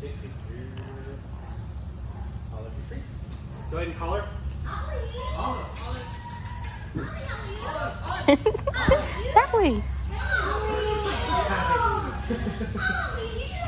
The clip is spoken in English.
Sit here. Olive, you free? Go ahead and call collar. that way.